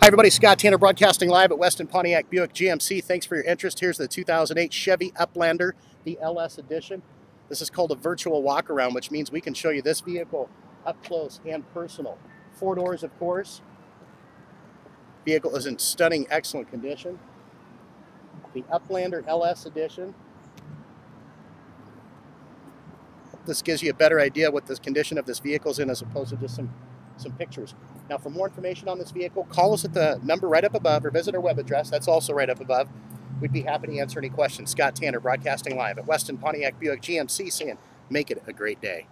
Hi, everybody. Scott Tanner broadcasting live at Weston Pontiac Buick GMC. Thanks for your interest. Here's the 2008 Chevy Uplander, the LS Edition. This is called a virtual walk around, which means we can show you this vehicle up close and personal. Four doors, of course. Vehicle is in stunning, excellent condition. The Uplander LS Edition. This gives you a better idea what the condition of this vehicle is in as opposed to just some some pictures. Now, for more information on this vehicle, call us at the number right up above or visit our web address. That's also right up above. We'd be happy to answer any questions. Scott Tanner, broadcasting live at Weston Pontiac Buick GMC, saying, make it a great day.